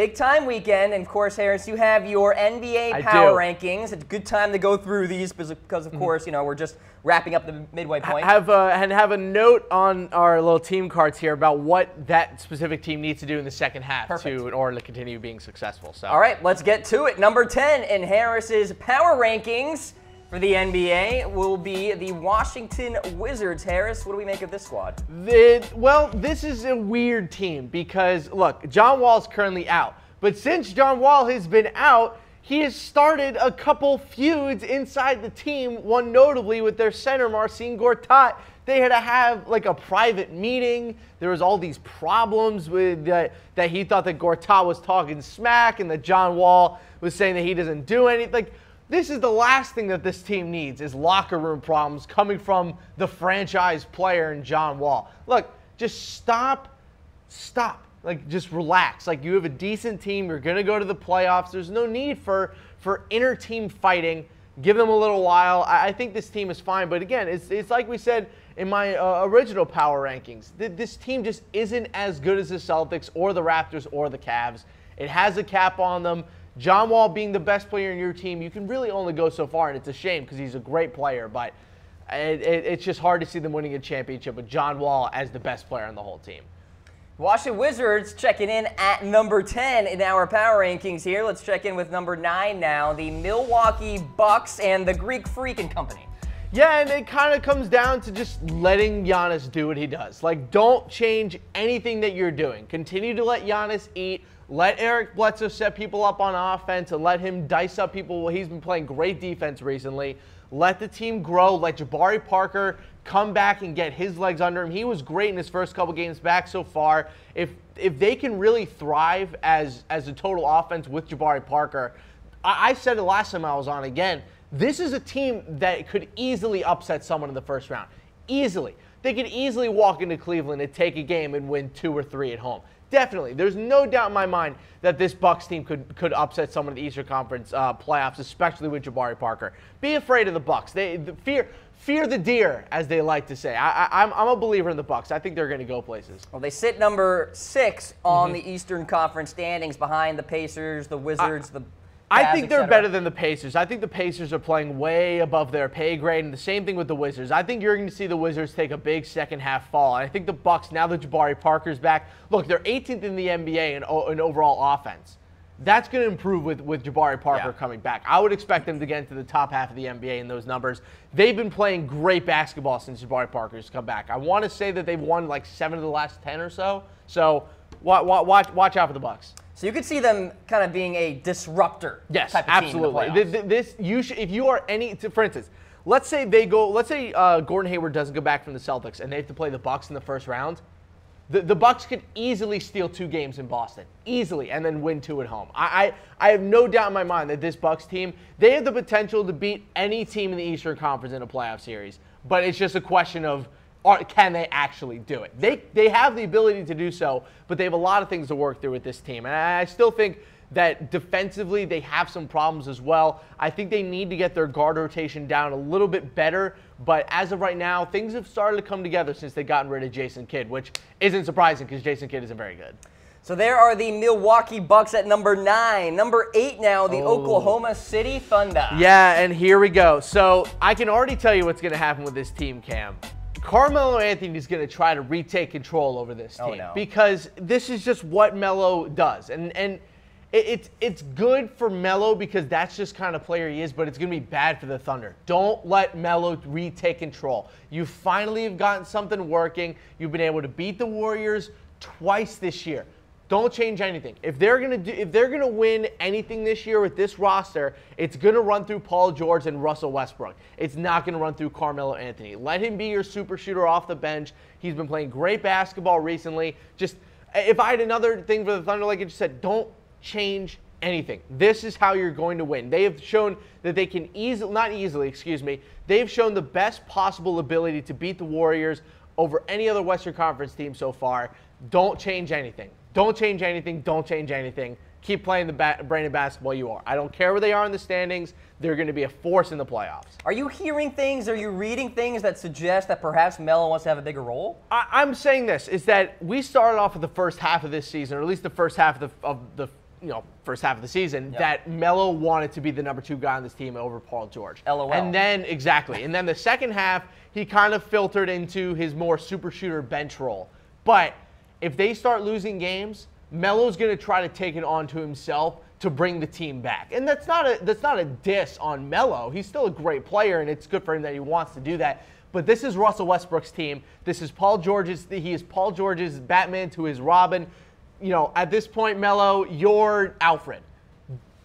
Big time weekend, and of course, Harris, you have your NBA I power do. rankings. It's a good time to go through these because, because of mm-hmm. course, you know we're just wrapping up the midway point. have a, and have a note on our little team cards here about what that specific team needs to do in the second half Perfect. to in order to continue being successful. So All right, let's get to it. Number 10 in Harris's power rankings for the NBA will be the Washington Wizards. Harris, what do we make of this squad? The, well, this is a weird team because look, John Wall's currently out, but since John Wall has been out, he has started a couple feuds inside the team. One notably with their center Marcin Gortat. They had to have like a private meeting. There was all these problems with that that he thought that Gortat was talking smack and that John Wall was saying that he doesn't do anything. Like this is the last thing that this team needs is locker room problems coming from the franchise player and John Wall. Look, just stop, stop. Like just relax. Like you have a decent team. You're gonna go to the playoffs. There's no need for for inner team fighting. Give them a little while. I, I think this team is fine. But again, it's it's like we said in my uh, original power rankings. Th- this team just isn't as good as the Celtics or the Raptors or the Cavs. It has a cap on them. John Wall being the best player in your team, you can really only go so far, and it's a shame because he's a great player, but it, it, it's just hard to see them winning a championship with John Wall as the best player on the whole team. Washington Wizards checking in at number 10 in our power rankings here. Let's check in with number 9 now, the Milwaukee Bucks and the Greek Freak and Company. Yeah, and it kind of comes down to just letting Giannis do what he does. Like, don't change anything that you're doing. Continue to let Giannis eat. Let Eric Bledsoe set people up on offense and let him dice up people. Well, he's been playing great defense recently. Let the team grow. Let Jabari Parker come back and get his legs under him. He was great in his first couple games back so far. If if they can really thrive as as a total offense with Jabari Parker, I, I said it last time I was on again. This is a team that could easily upset someone in the first round. Easily. They could easily walk into Cleveland and take a game and win two or three at home. Definitely. There's no doubt in my mind that this Bucks team could could upset someone in the Eastern Conference uh, playoffs, especially with Jabari Parker. Be afraid of the Bucks. They the fear fear the deer, as they like to say. I, I, I'm, I'm a believer in the Bucks. I think they're going to go places. Well, they sit number 6 on Mm-hmm. the Eastern Conference standings behind the Pacers, the Wizards, the I think they're better than the Pacers. I think the Pacers are playing way above their pay grade, and the same thing with the Wizards. I think you're going to see the Wizards take a big second half fall. And I think the Bucks, now that Jabari Parker's back, look, they're 18th in the NBA in, in overall offense. That's going to improve with, with Jabari Parker Yeah. coming back. I would expect them to get into the top half of the NBA in those numbers. They've been playing great basketball since Jabari Parker's come back. I want to say that they've won like seven of the last 10 or so. So wa- wa- watch, watch out for the Bucks. So you could see them kind of being a disruptor Yes, type of team in the absolutely. playoffs. Th- th- This you should, if you are any, for instance, let's say they go, let's say uh, Gordon Hayward doesn't go back from the Celtics and they have to play the Bucks in the first round. The, the Bucks could easily steal two games in Boston, easily, and then win two at home. I, I I have no doubt in my mind that this Bucks team they have the potential to beat any team in the Eastern Conference in a playoff series. But it's just a question of are, can they actually do it? They they have the ability to do so, but they have a lot of things to work through with this team, and I, still think that defensively they have some problems as well. I think they need to get their guard rotation down a little bit better. But as of right now, things have started to come together since they've gotten rid of Jason Kidd, which isn't surprising because Jason Kidd isn't very good. So there are the Milwaukee Bucks at number nine. Number eight now, the Oh. Oklahoma City Thunder. Yeah, and here we go. So I can already tell you what's going to happen with this team, Cam. Carmelo Anthony is going to try to retake control over this oh, team Oh, no. because this is just what Melo does, and and it, it's it's good for Melo because that's just kind of player he is, but it's going to be bad for the Thunder. Don't let Melo retake control. You finally have gotten something working. You've been able to beat the Warriors twice this year. Don't change anything. If they're gonna do, if they're gonna win anything this year with this roster, it's gonna run through Paul George and Russell Westbrook. It's not gonna run through Carmelo Anthony. Let him be your super shooter off the bench. He's been playing great basketball recently. Just if I had another thing for the Thunder, like I just said, don't change anything. This is how you're going to win. They have shown that they can easily, not easily, excuse me, they've shown the best possible ability to beat the Warriors over any other Western Conference team so far. Don't change anything. Don't change anything. Don't change anything. Keep playing the ba- brand of basketball you are. I don't care where they are in the standings. They're going to be a force in the playoffs. Are you hearing things? Are you reading things that suggest that perhaps Melo wants to have a bigger role? I, I'm saying this is that we started off with the first half of this season, or at least the first half of the, of the you know, first half of the season, that Melo wanted to be the number two guy on this team over Paul George. LOL. And then exactly, and then the second half, he kind of filtered into his more super shooter bench role. But if they start losing games, Melo's going to try to take it on to himself to bring the team back. And that's not a that's not a diss on Melo. He's still a great player, and it's good for him that he wants to do that. But this is Russell Westbrook's team. This is Paul George's. He is Paul George's Batman to his Robin. You know, at this point, Melo, you're Alfred.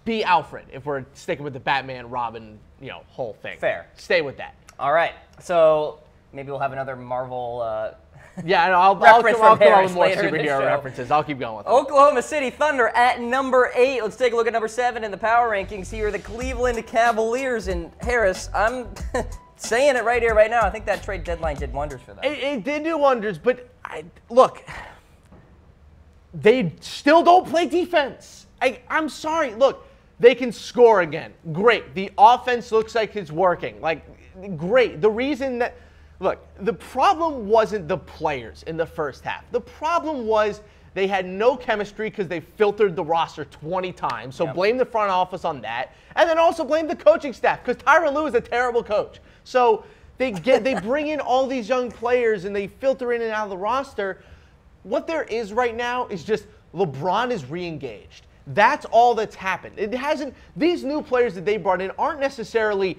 Be Alfred if we're sticking with the Batman Robin, you know, whole thing. Fair. Stay with that. All right. So maybe we'll have another Marvel. Uh, Yeah, I'll, I'll, come, I'll come up with more later in the superhero references. I'll keep going with it. Oklahoma City Thunder at number eight. Let's take a look at number seven in the power rankings. Here, the Cleveland Cavaliers. And Harris, I'm saying it right here, right now. I think that trade deadline did wonders for them. It, it did do wonders, but I, look, they still don't play defense. I, I'm sorry. Look, they can score again. Great. The offense looks like it's working. Like, great. The reason that, look, the problem wasn't the players in the first half. The problem was they had no chemistry because they filtered the roster 20 times. So Yep. blame the front office on that. And then also blame the coaching staff because Tyronn Lue is a terrible coach. So they get they bring in all these young players and they filter in and out of the roster. What there is right now is just LeBron is re-engaged. That's all that's happened. It hasn't these new players that they brought in aren't necessarily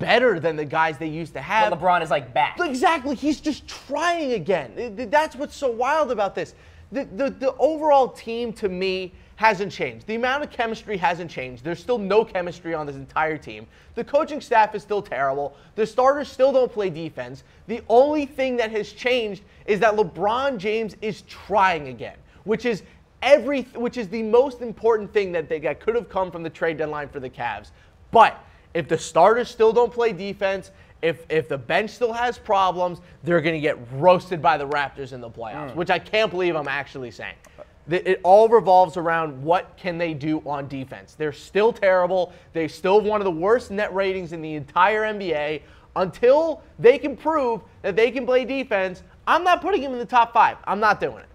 better than the guys they used to have. But LeBron is like back. Exactly. He's just trying again. That's what's so wild about this. The, the, the overall team, to me, hasn't changed. The amount of chemistry hasn't changed. There's still no chemistry on this entire team. The coaching staff is still terrible. The starters still don't play defense. The only thing that has changed is that LeBron James is trying again, which is every, which is the most important thing that they, that could have come from the trade deadline for the Cavs. But if the starters still don't play defense, if if the bench still has problems, they're going to get roasted by the Raptors in the playoffs, hmm. which I can't believe I'm actually saying. It all revolves around what can they do on defense. They're still terrible. They still have one of the worst net ratings in the entire NBA. Until they can prove that they can play defense, I'm not putting them in the top five. I'm not doing it.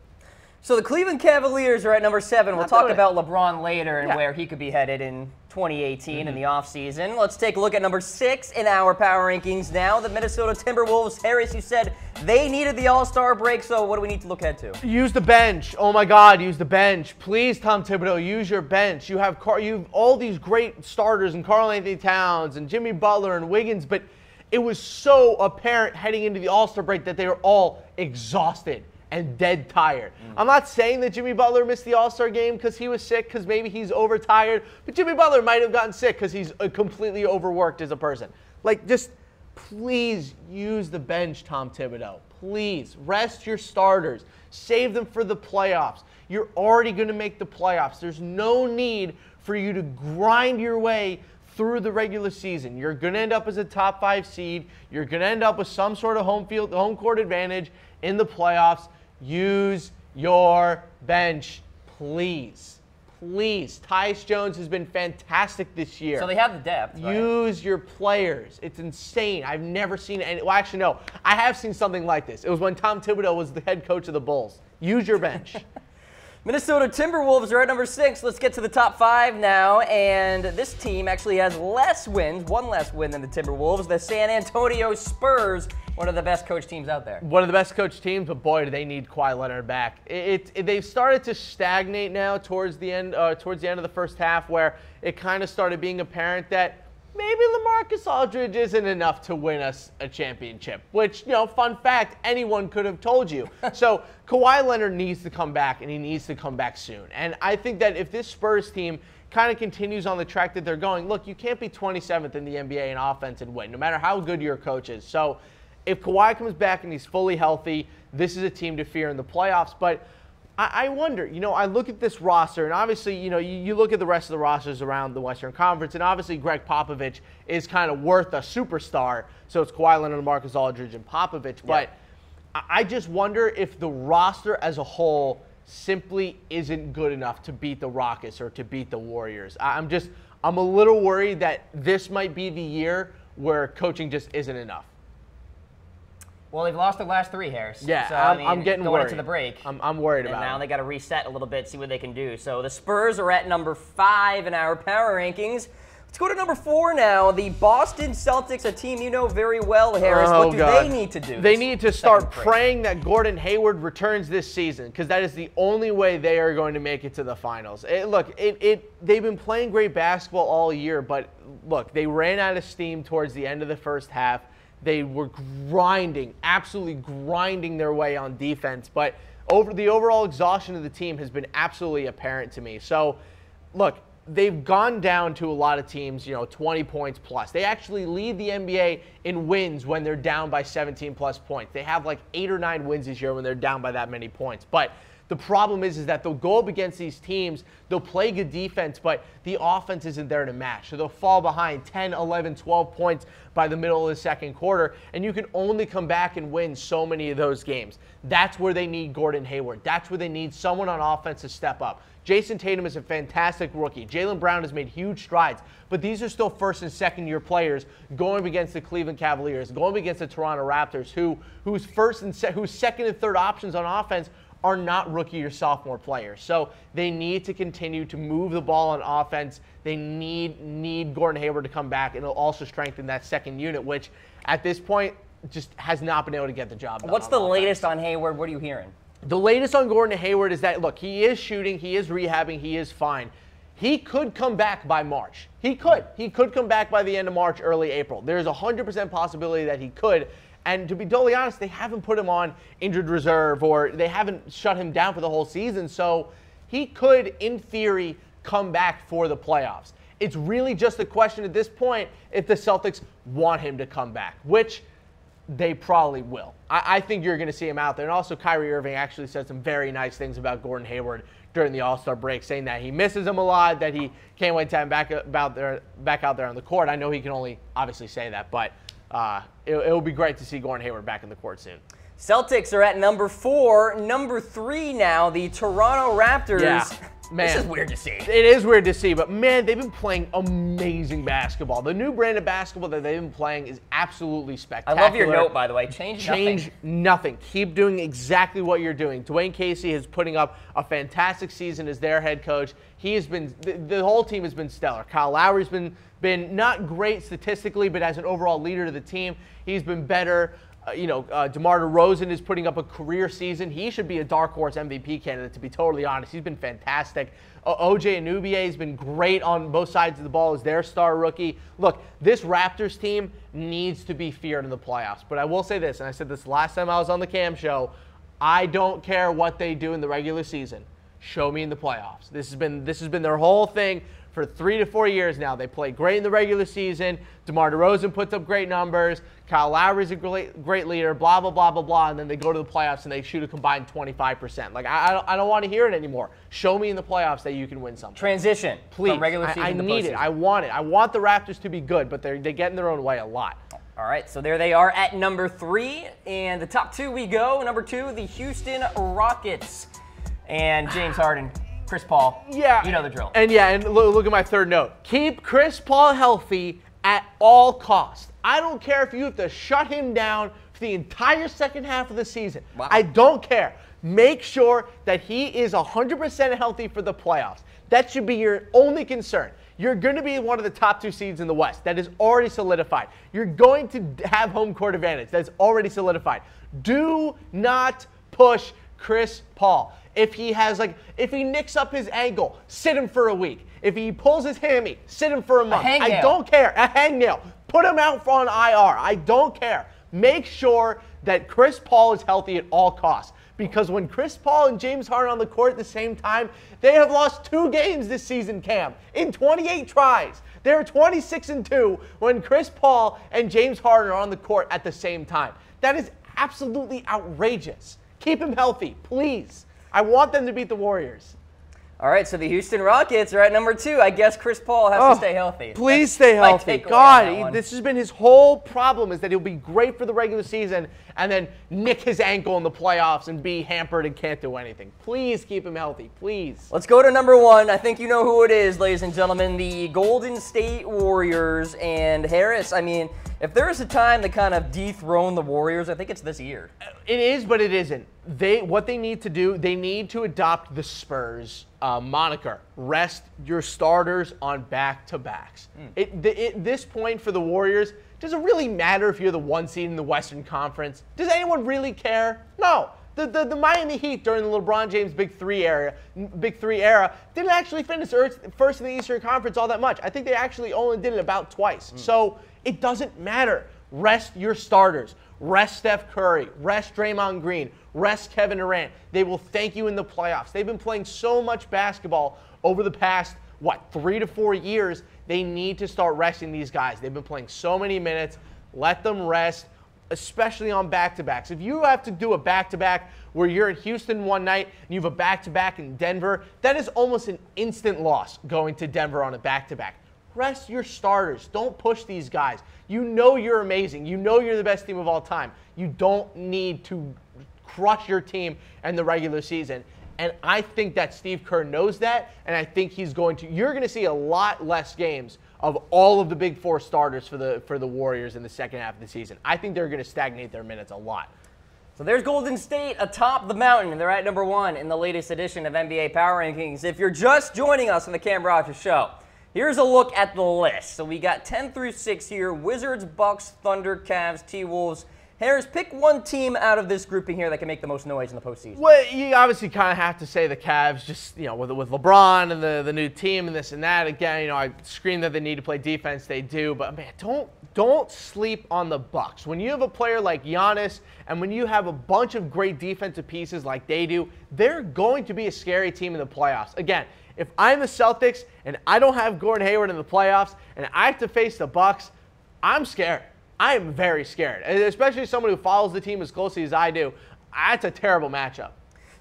So the Cleveland Cavaliers are at number seven. We'll talk about LeBron later and Yeah. where he could be headed in 2018 in mm-hmm. the offseason. Let's take a look at number six in our power rankings now. The Minnesota Timberwolves. Harris, you said they needed the All Star break, so what do we need to look ahead to? Use the bench. Oh my God, use the bench. Please, Tom Thibodeau, use your bench. You have Car- you have all these great starters and Karl-Anthony Towns and Jimmy Butler and Wiggins, but it was so apparent heading into the All Star break that they were all exhausted and dead tired. I'm not saying that Jimmy Butler missed the All Star game because he was sick, because maybe he's overtired, but Jimmy Butler might have gotten sick because he's uh, completely overworked as a person. Like, just please use the bench, Tom Thibodeau. Please rest your starters. Save them for the playoffs. You're already going to make the playoffs. There's no need for you to grind your way through the regular season. You're going to end up as a top five seed. You're going to end up with some sort of home field, home court advantage in the playoffs. Use your bench, please. Please. Tyus Jones has been fantastic this year. So they have the depth. Right? Use your players. It's insane. I've never seen any. Well, actually, no. I have seen something like this. It was when Tom Thibodeau was the head coach of the Bulls. Use your bench. Minnesota Timberwolves are at number six. Let's get to the top five now. And this team actually has less wins, one less win than the Timberwolves. The San Antonio Spurs, one of the best coach teams out there. One of the best coach teams, but boy, do they need Kawhi Leonard back. It, it- they've started to stagnate now towards the end. Uh, towards the end of the first half, where it kind of started being apparent that maybe Lamarcus Aldridge isn't enough to win us a championship. Which, you know, fun fact, anyone could have told you. so Kawhi Leonard needs to come back, and he needs to come back soon. And I think that if this Spurs team kind of continues on the track that they're going, look, you can't be 27th in the NBA in offense and win, no matter how good your coach is. So if Kawhi comes back and he's fully healthy, this is a team to fear in the playoffs. But I, I wonder, you know, I look at this roster, and obviously, you know, you, you look at the rest of the rosters around the Western Conference, and obviously Gregg Popovich is kind of worth a superstar. So it's Kawhi Leonard, Marcus Aldridge, and Popovich. But I, I just wonder if the roster as a whole simply isn't good enough to beat the Rockets or to beat the Warriors. I, I'm just, I'm a little worried that this might be the year where coaching just isn't enough. Well, they've lost their last three, Harris. Yeah, so, I I'm, mean, I'm getting going worried. into the break. I'm, I'm worried and about now it. they got to reset a little bit, see what they can do. So the Spurs are at number five in our power rankings. Let's go to number four now. The Boston Celtics, a team you know very well, Harris. Oh, what do God. they need to do? They need to start praying that Gordon Hayward returns this season because that is the only way they are going to make it to the finals. It, look, it, it they've been playing great basketball all year, but look, they ran out of steam towards the end of the first half. They were grinding, absolutely grinding their way on defense, but over the overall exhaustion of the team has been absolutely apparent to me. So, look, they've gone down to a lot of teams, you know, 20 points plus. They actually lead the NBA in wins when they're down by 17 plus points. They have like eight or nine wins this year when they're down by that many points. But the problem is, is that they'll go up against these teams, they'll play good defense, but the offense isn't there to match. So they'll fall behind 10, 11, 12 points by the middle of the second quarter, and you can only come back and win so many of those games. That's where they need Gordon Hayward. That's where they need someone on offense to step up. Jayson Tatum is a fantastic rookie. Jaylen Brown has made huge strides, but these are still first and second year players going against the Cleveland Cavaliers, going against the Toronto Raptors, who whose first and se- whose second and third options on offense are not rookie or sophomore players. So they need to continue to move the ball on offense. They need need Gordon Hayward to come back, and it'll also strengthen that second unit, which at this point just has not been able to get the job done. What's the offense. latest on Hayward? What are you hearing? The latest on Gordon Hayward is that look, he is shooting, he is rehabbing, he is fine. He could come back by March. He could. He could come back by the end of March, early April. There's a 100% possibility that he could. And to be totally honest, they haven't put him on injured reserve or they haven't shut him down for the whole season. So he could, in theory, come back for the playoffs. It's really just a question at this point if the Celtics want him to come back, which they probably will. I, I think you're going to see him out there. And also, Kyrie Irving actually said some very nice things about Gordon Hayward during the All Star break, saying that he misses him a lot, that he can't wait to have him back, uh, about there, back out there on the court. I know he can only obviously say that, but uh, it, it will be great to see Gordon Hayward back in the court soon. Celtics are at number four. Number three now, the Toronto Raptors. Yeah, This man. is weird to see. It is weird to see, but man, they've been playing amazing basketball. The new brand of basketball that they've been playing is absolutely spectacular. I love your note, by the way. Change, change nothing. nothing. Keep doing exactly what you're doing. Dwane Casey is putting up a fantastic season as their head coach. He has been the, the whole team has been stellar. Kyle Lowry's been been not great statistically, but as an overall leader to the team, he's been better. Uh, you know, uh, DeMar DeRozan is putting up a career season. He should be a dark horse MVP candidate, to be totally honest. He's been fantastic. OG Anunoby has been great on both sides of the ball as their star rookie. Look, this Raptors team needs to be feared in the playoffs. But I will say this, and I said this last time I was on the Cam show I don't care what they do in the regular season. Show me in the playoffs. This has been this has been their whole thing for three to four years now. They play great in the regular season. DeMar DeRozan puts up great numbers. Kyle Lowry's a great, great leader. Blah blah blah blah blah. And then they go to the playoffs and they shoot a combined 25%. Like I, I don't, I don't want to hear it anymore. Show me in the playoffs that you can win something. Transition Please, from regular season I, to need it. I want it. I want the Raptors to be good, but they they get in their own way a lot. All right, so there they are at number three. And the top two we go. Number two, the Houston Rockets. And James Harden, Chris Paul. Yeah. You know the drill. And yeah, and look, look at my third note. Keep Chris Paul healthy at all costs. I don't care if you have to shut him down for the entire second half of the season. Wow. I don't care. Make sure that he is 100% healthy for the playoffs. That should be your only concern. You're going to be one of the top two seeds in the West. That is already solidified. You're going to have home court advantage. That's already solidified. Do not push Chris Paul. If he has like, if he nicks up his ankle, sit him for a week. If he pulls his hammy, sit him for a month. I don't care. A hangnail. Put him out for on IR. I don't care. Make sure that Chris Paul is healthy at all costs. Because when Chris Paul and James Harden on the court at the same time, they have lost two games this season, Cam, in 28 tries. They're 26 and 2 when Chris Paul and James Harden are on the court at the same time. That is absolutely outrageous. Keep him healthy, please. I want them to beat the Warriors. All right, so the Houston Rockets are at number two. I guess Chris Paul has Oh, to stay healthy. Please That's stay healthy. God, he- this has been his whole problem is that he'll be great for the regular season and then nick his ankle in the playoffs and be hampered and can't do anything. Please keep him healthy, please. Let's go to number one. I think you know who it is, ladies and gentlemen. The Golden State Warriors and Harris. I mean, if there is a time to kind of dethrone the Warriors, I think it's this year. It is, but it isn't. They what they need to do, they need to adopt the Spurs uh, moniker. Rest your starters on back to backs. It, the, it, this point for the Warriors does it really matter if you're the one seed in the Western Conference? Does anyone really care? No. The, the, the Miami Heat during the LeBron James Big Three era, Big Three era, didn't actually finish first first in the Eastern Conference all that much. I think they actually only did it about twice. So it doesn't matter. Rest your starters. Rest Steph Curry. Rest Draymond Green. Rest Kevin Durant. They will thank you in the playoffs. They've been playing so much basketball over the past, what, three to four years. They need to start resting these guys. They've been playing so many minutes. Let them rest, especially on back to backs. If you have to do a back to back where you're in Houston one night and you have a back to back in Denver, that is almost an instant loss going to Denver on a back to back. Rest your starters. Don't push these guys. You know you're amazing. You know you're the best team of all time. You don't need to crush your team in the regular season. And I think that Steve Kerr knows that, and I think he's going to. You're going to see a lot less games of all of the big four starters for the for the Warriors in the second half of the season. I think they're going to stagnate their minutes a lot. So there's Golden State atop the mountain, and they're at number one in the latest edition of NBA Power Rankings. If you're just joining us on the Cam Rogers Show, here's a look at the list. So we got 10 through 6 here Wizards, Bucks, Thunder, Cavs, T Wolves. Harris, pick one team out of this grouping here that can make the most noise in the postseason. Well, you obviously kind of have to say the Cavs, just you know, with with LeBron and the, the new team and this and that. Again, you know, I scream that they need to play defense. They do, but man, don't don't sleep on the Bucks. When you have a player like Giannis, and when you have a bunch of great defensive pieces like they do, they're going to be a scary team in the playoffs. Again, if I'm the Celtics and I don't have Gordon Hayward in the playoffs, and I have to face the Bucks, I'm scared. I am very scared, especially someone who follows the team as closely as I do. That's a terrible matchup.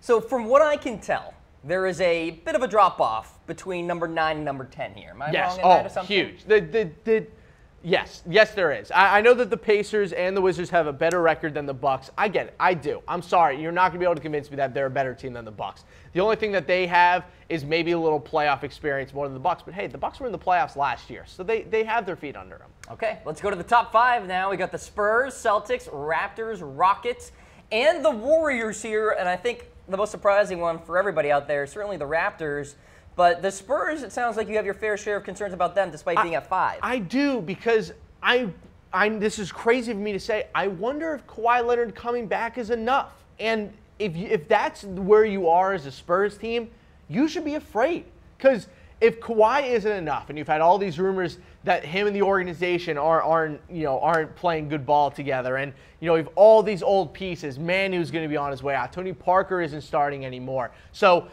So, from what I can tell, there is a bit of a drop off between number nine and number 10 here. Am I Yes. wrong in that Oh, assumption? huge. The, the, the, yes, yes, there is. I, I know that the Pacers and the Wizards have a better record than the Bucks. I get it. I do. I'm sorry. You're not going to be able to convince me that they're a better team than the Bucks. The only thing that they have is maybe a little playoff experience more than the Bucks. But hey, the Bucks were in the playoffs last year, so they, they have their feet under them. Okay, let's go to the top five now. We got the Spurs, Celtics, Raptors, Rockets, and the Warriors here. And I think the most surprising one for everybody out there certainly the Raptors. But the Spurs, it sounds like you have your fair share of concerns about them despite being at five. I do because I, I this is crazy for me to say. I wonder if Kawhi Leonard coming back is enough. And if you, if that's where you are as a Spurs team, you should be afraid because if Kawhi isn't enough, and you've had all these rumors that him and the organization are, aren't you know aren't playing good ball together, and you know you've all these old pieces. Manu's going to be on his way out. Tony Parker isn't starting anymore. So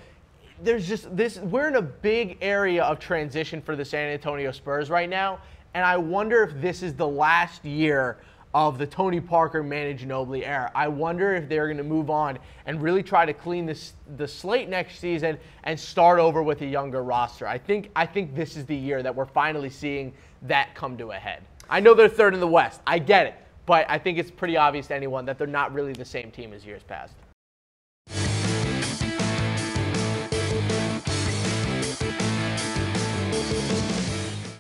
there's just this we're in a big area of transition for the San Antonio Spurs right now and I wonder if this is the last year of the Tony Parker Manu Ginobili era. I wonder if they're going to move on and really try to clean this the slate next season and start over with a younger roster. I think I think this is the year that we're finally seeing that come to a head. I know they're third in the West. I get it. But I think it's pretty obvious to anyone that they're not really the same team as years past.